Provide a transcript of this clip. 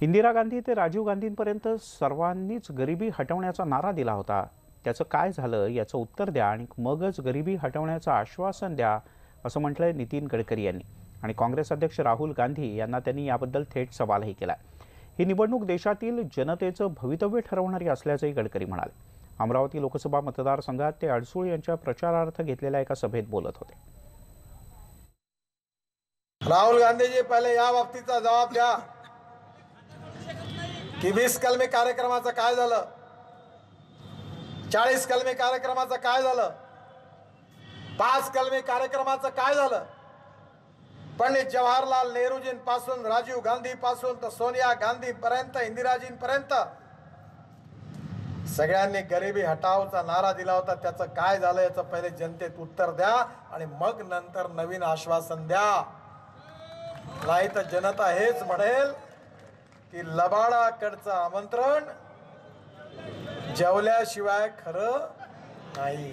इंदिरा गांधी ते राजीव गांधींपर्यंत सर्वांनीच गरिबी हटवण्याचा नारा दिला होता. त्याचं काय झालं याचं उत्तर द्या आणि मगच गरिबी हटवण्याचं आश्वासन द्या असं म्हटलंय नितीन गडकरी यांनी. आणि काँग्रेस अध्यक्ष राहुल गांधी यांना त्यांनी याबद्दल थेट सवालही केला. ही निवडणूक देशातील जनतेचं भवितव्य ठरवणारी असल्याचंही गडकरी म्हणाले. अमरावती लोकसभा मतदारसंघात ते अडसूळ यांच्या प्रचारार्थ घेतलेल्या एका सभेत बोलत होते. राहुल गांधीजी पहिले या बाबतीचा जबाब द्या. की वीस कलमी कार्यक्रमाचं काय झालं? चाळीस कलमी कार्यक्रमाचं काय झालं? पाच कलमी कार्यक्रमाचं काय झालं? पंडित जवाहरलाल नेहरूजींपासून राजीव गांधीपासून तर सोनिया गांधीपर्यंत इंदिराजींपर्यंत सगळ्यांनी गरिबी हटावचा नारा दिला होता. त्याचं काय झालं याचं पहिले जनतेत उत्तर द्या आणि मग नंतर नवीन आश्वासन द्या. नाही तर जनता हेच म्हणेल की लबाडाकडचं आमंत्रण जेवल्याशिवाय खरं नाही.